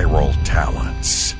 viral talents.